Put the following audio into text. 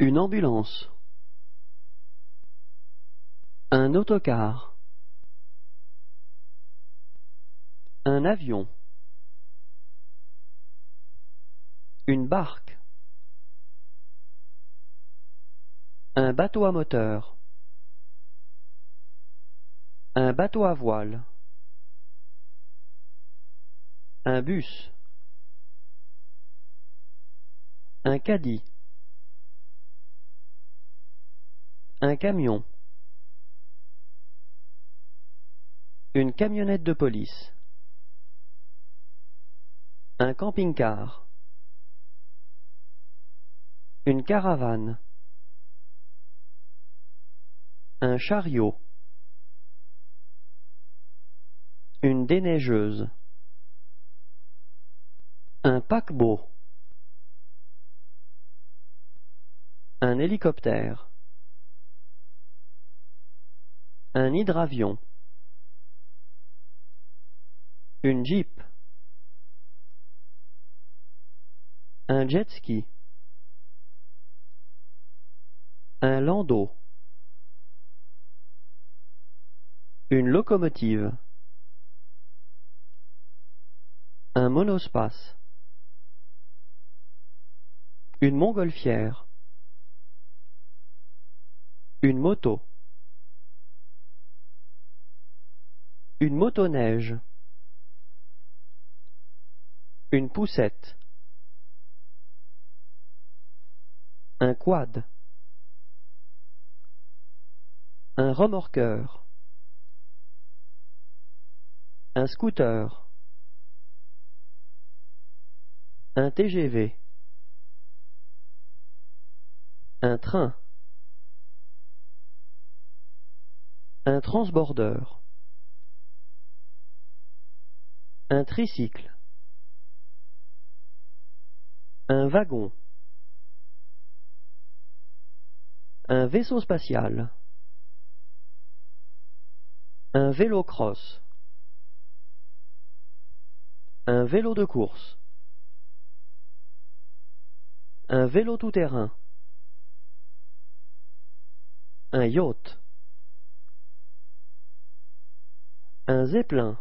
Une ambulance. Un autocar. Un avion. Une barque. Un bateau à moteur. Un bateau à voile. Un bus. Un caddie. Un camion. Une camionnette de police. Un camping-car. Une caravane. Un chariot. Une déneigeuse. Un paquebot. Un hélicoptère. Un hydravion. Une jeep. Un jet ski. Un landau. Une locomotive. Un monospace. Une montgolfière. Une moto. Une motoneige. Une poussette. Un quad. Un remorqueur. Un scooter. Un TGV. Un train. Un transbordeur. Un tricycle. Un wagon. Un vaisseau spatial. Un vélo cross. Un vélo de course. Un vélo tout-terrain. Un yacht. Un zeppelin.